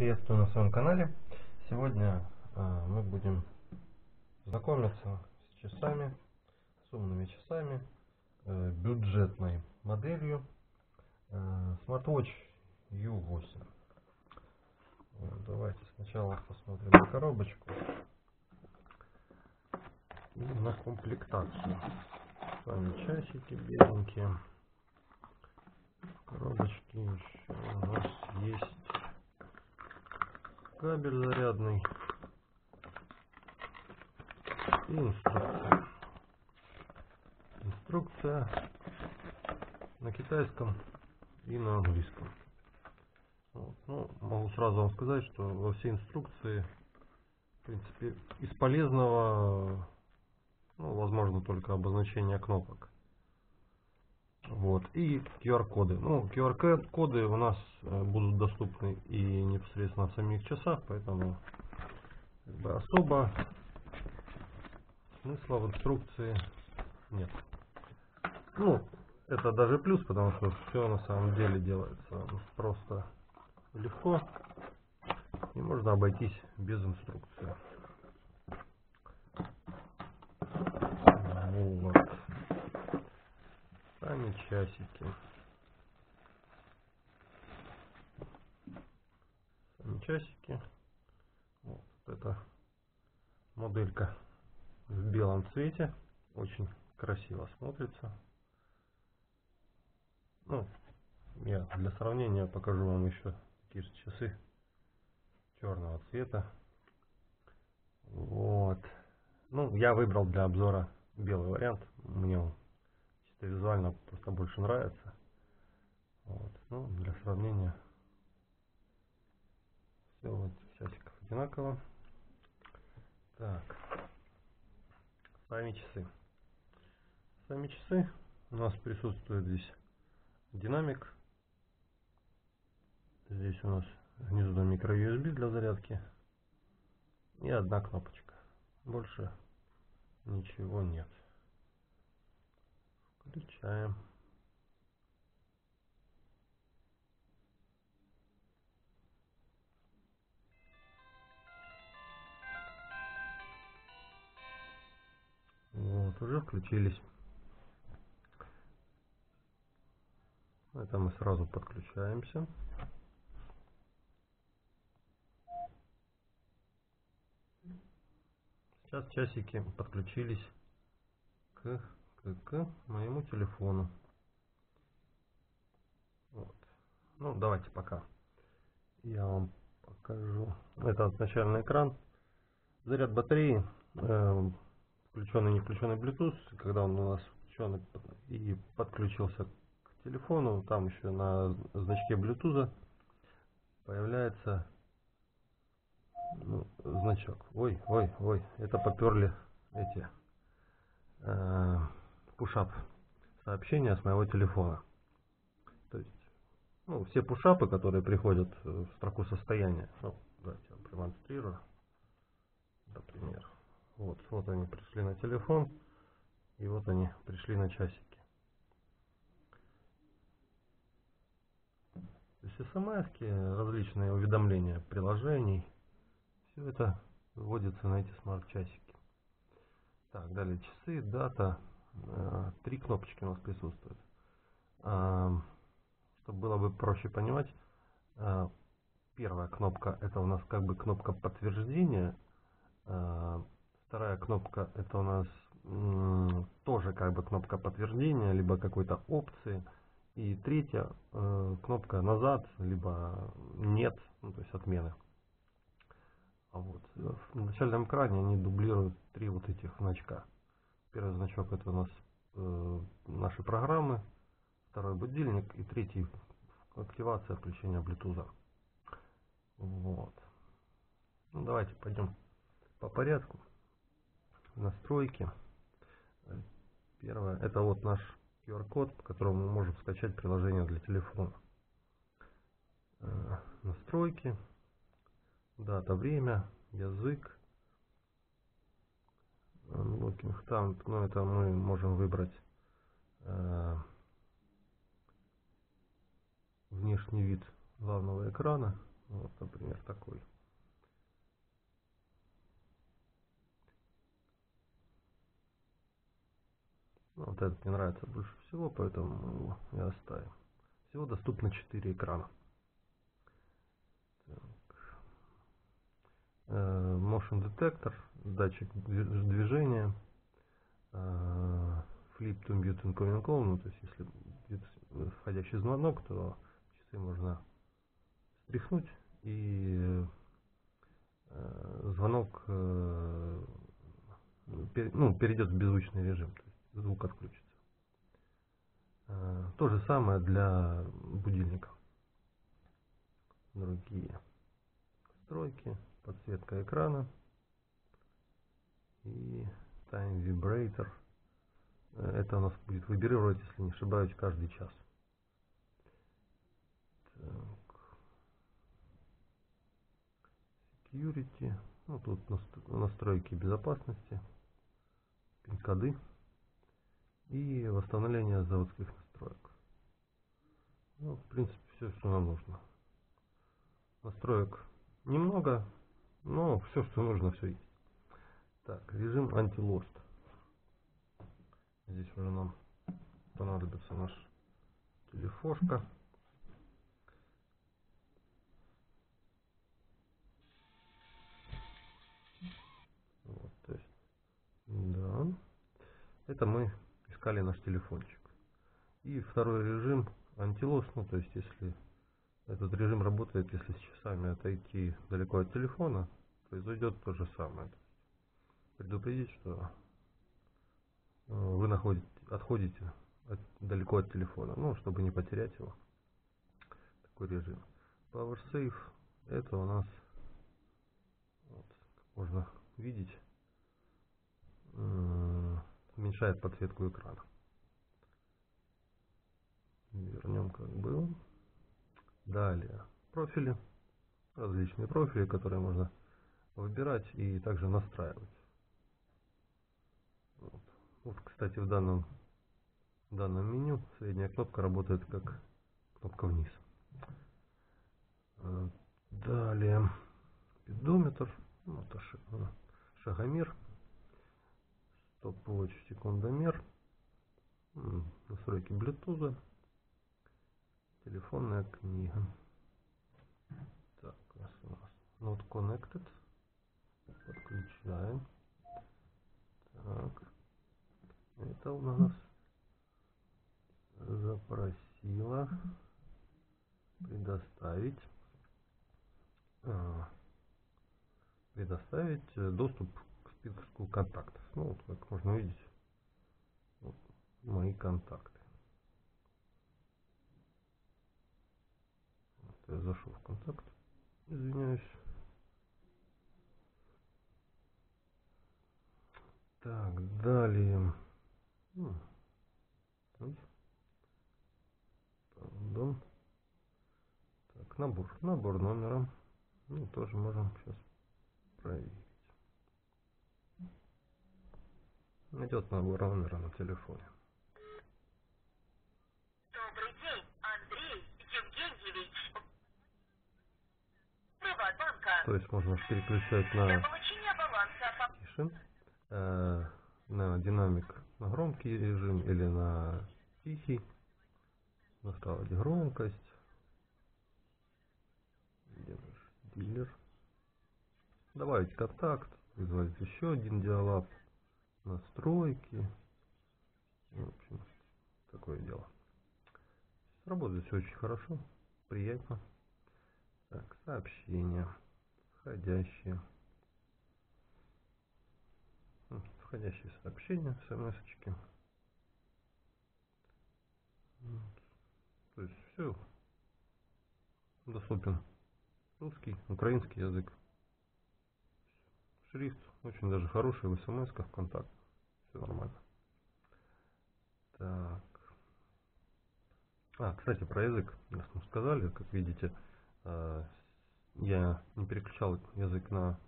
Приветствую на своем канале. Сегодня э, мы будем знакомиться с часами, с умными часами, э, бюджетной моделью э, Smartwatch U8. Вот, давайте сначала посмотрим на коробочку и на комплектацию. С часики беленькие. В коробочке еще у нас есть кабель зарядный и инструкция. Инструкция на китайском и на английском. Вот. Ну, могу сразу вам сказать, что во всей инструкции, в принципе, из полезного, ну, возможно, только обозначение кнопок. Вот. И QR-коды. Ну, QR-коды у нас э, будут доступны и непосредственно в самих часах, поэтому как бы, особо смысла в инструкции нет. Ну, это даже плюс, потому что все на самом деле делается просто легко и можно обойтись без инструкции. Вот. Сами часики. Сами часики. Вот это моделька в белом цвете. Очень красиво смотрится. Ну, я для сравнения покажу вам еще такие же часы черного цвета. Вот. Ну, я выбрал для обзора белый вариант. Мне он чисто визуально просто больше нравится. Вот. Ну, для сравнения все вот часиков одинаково. Так. Сами часы. Сами часы. У нас присутствует здесь динамик. Здесь у нас внизу микро USB для зарядки. И одна кнопочка. Больше ничего нет. Включаем. Вот, уже включились. Это мы сразу подключаемся. Сейчас часики подключились к, к, моему телефону. Вот. Ну, давайте пока. Я вам покажу. Это начальный экран. Заряд батареи. Э, включенный, не включенный Bluetooth. Когда он у нас включенный и подключился к телефону, там еще на значке Bluetooth появляется ну, значок. Ой, ой, ой, это поперли эти э, пушап сообщения с моего телефона. То есть, ну, все пушапы, которые приходят в строку состояния. Ну, давайте я продемонстрирую. Например. Вот, вот они пришли на телефон. И вот они пришли на часики. То есть смс различные уведомления приложений. Все это вводится на эти смарт-часики. Так, далее часы, дата. Э, три кнопочки у нас присутствуют. А, чтобы было бы проще понимать, э, первая кнопка это у нас как бы кнопка подтверждения. Э, вторая кнопка это у нас тоже как бы кнопка подтверждения, либо какой-то опции. И третья кнопка назад, либо нет, ну, то есть отмены. А вот. В начальном экране они дублируют три вот этих значка. Первый значок это у нас э, наши программы, второй будильник и третий активация включения Bluetooth. Вот. Ну, давайте пойдем по порядку. Настройки. Первое, это вот наш QR-код, по которому мы можем скачать приложение для телефона. Э, настройки дата, время, язык, unlocking там, ну это мы можем выбрать э, внешний вид главного экрана, Вот, например, такой. Ну, вот этот мне нравится больше всего, поэтому мы его и оставим. Всего доступно 4 экрана. Motion детектор, датчик движения, э, flip to mute incoming call, ну то есть если входящий звонок, то часы можно стряхнуть и э, звонок ну, перейдет в беззвучный режим звук отключится. Э, то же самое для будильника. Другие настройки, подсветка экрана и Time Vibrator. Э, это у нас будет вибрировать, если не ошибаюсь, каждый час. Так. Security. Ну, тут настройки безопасности, пин-коды и восстановление заводских настроек. Ну, в принципе, все, что нам нужно. Настроек немного, но все, что нужно, все есть. Так, режим антилост. Здесь уже нам понадобится наш телефошка. Вот, то есть, да. Это мы искали наш телефончик. И второй режим антилос, ну то есть если этот режим работает, если с часами отойти далеко от телефона, произойдет то же самое. Предупредить, что э, вы находите, отходите от, далеко от телефона, ну, чтобы не потерять его. Такой режим. Power Save это у нас, вот, можно видеть, уменьшает подсветку экрана. Вернем как было. Далее. Профили. Различные профили, которые можно выбирать и также настраивать. Вот, вот кстати, в данном, в данном меню средняя кнопка работает как кнопка вниз. Э, далее. Педометр, ну, это шагомер. Стоп-watch секундомер, настройки Bluetooth, телефонная книга. Так, нас, у нас Not Connected. Подключаем. Так. Это у нас запросила предоставить а, предоставить доступ списку контактов. Ну, вот как можно видеть, вот мои контакты. Вот я зашел в контакт, извиняюсь. Так, далее. Ну, Пардон. Так, набор. Набор номера. Ну, тоже можем сейчас проверить. Идет набор номера на телефоне. То есть можно переключать на баланса тише, э, на динамик на громкий режим или на тихий. Настраивать громкость. Держишь дилер. Добавить контакт, вызвать еще один диалаб настройки. В общем, такое дело. Работает все очень хорошо, приятно. Так, сообщения, входящие. Входящие сообщения, смс-очки. То есть все доступен. Русский, украинский язык. Шрифт очень даже хороший в смс контакт. Все нормально. Так. А, кстати, про язык. Раз мы сказали, как видите, э, я не переключал язык на...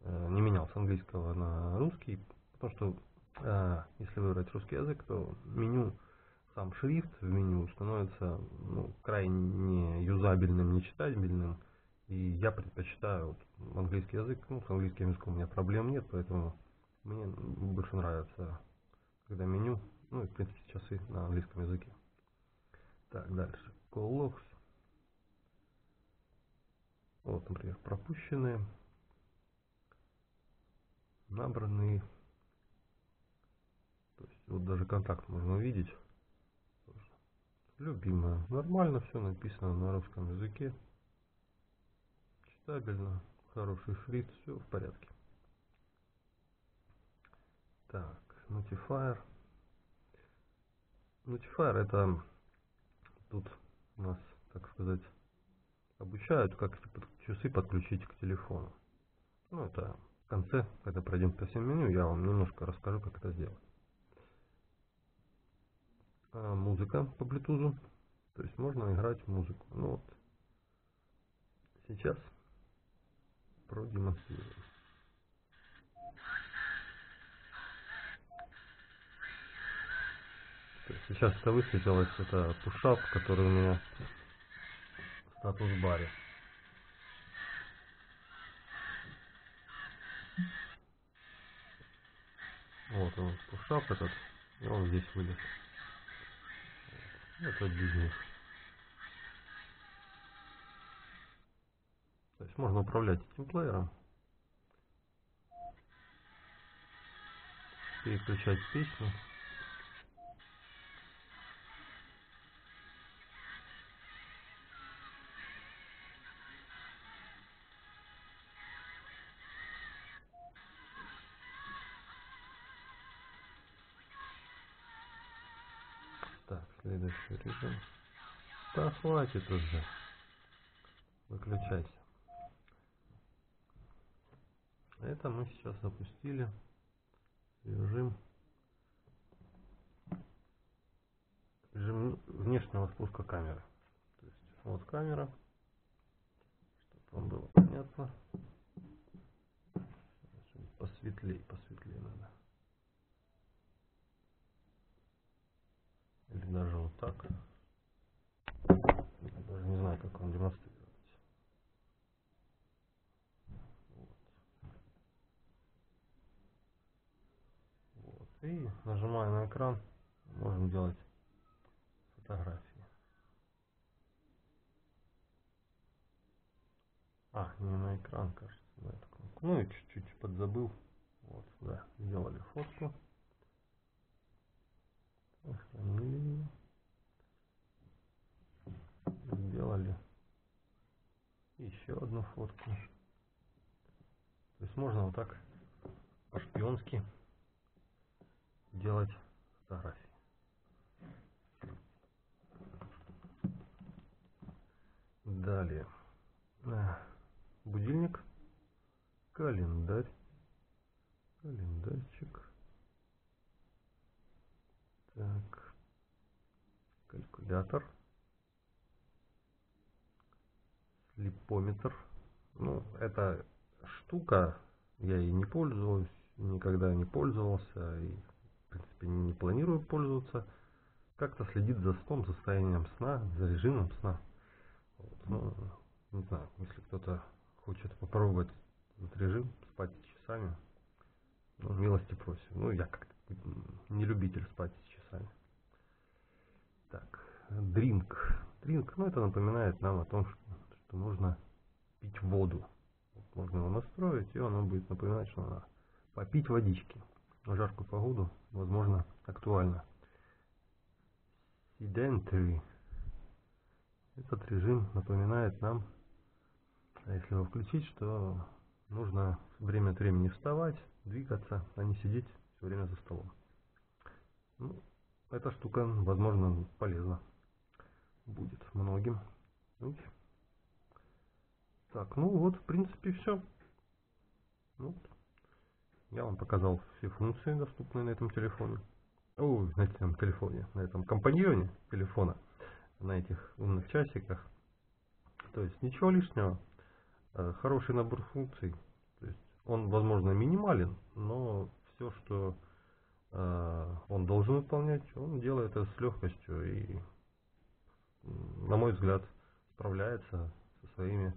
Э, не менял с английского на русский, потому что э, если выбрать русский язык, то меню, сам шрифт в меню становится ну, крайне юзабельным, нечитабельным И я предпочитаю английский язык. Ну, с английским языком у меня проблем нет, поэтому мне больше нравится, когда меню, ну и в принципе часы на английском языке. Так, дальше. Call logs. Вот, например, пропущенные, набранные. То есть вот даже контакт можно увидеть. Любимая. Нормально все написано на русском языке. Читабельно. Хороший шрифт. Все в порядке. Так, Notifier. Notifier это тут у нас, так сказать, обучают, как часы подключить к телефону. Ну, это в конце, когда пройдем по всем меню, я вам немножко расскажу, как это сделать. А, музыка по Bluetooth. То есть можно играть музыку. Ну вот. Сейчас продемонстрирую. Сейчас это высветилось, это пушап, который у меня в статус баре. Вот он, пушап этот, и он здесь вылез. Это бизнес. То есть можно управлять этим плеером. Переключать песню. Следующий режим. Да хватит уже. Выключайся. Это мы сейчас запустили режим, режим внешнего спуска камеры. То есть вот камера, чтобы вам было понятно. Посветлее, посветлее надо. Или даже вот так. Я даже не знаю, как вам демонстрировать. Вот. Вот. И нажимая на экран, можем делать фотографии. А, не на экран, кажется, на эту кнопку. Ну и чуть-чуть подзабыл. Вот, да, сделали фотку. Сохранили. Сделали еще одну фотку. То есть можно вот так по-шпионски делать фотографии. Далее. Будильник. Календарь. Календарчик. Так. Калькулятор. Слепометр. Ну, эта штука, я ей не пользуюсь, никогда не пользовался и, в принципе, не планирую пользоваться. Как-то следит за сном, состоянием сна, за режимом сна. Вот, ну, не знаю, если кто-то хочет попробовать этот режим, спать часами, ну, милости просим. Ну, я как-то не любитель спать часами. Так, drink. Drink, ну это напоминает нам о том, что, нужно пить воду. Можно его настроить, и оно будет напоминать, что надо попить водички. В жаркую погоду, возможно, актуально. Sedentary. Этот режим напоминает нам, а если его включить, что нужно время от времени вставать, двигаться, а не сидеть все время за столом. Ну, эта штука, возможно, полезна будет многим. Вот. Так, ну вот, в принципе, все. Вот. Я вам показал все функции, доступные на этом телефоне. Ой, на этом телефоне, на этом компаньоне телефона, на этих умных часиках. То есть ничего лишнего. Э, хороший набор функций. То есть он, возможно, минимален, но все, что э, он должен выполнять, он делает это с легкостью и, на мой взгляд, справляется со своими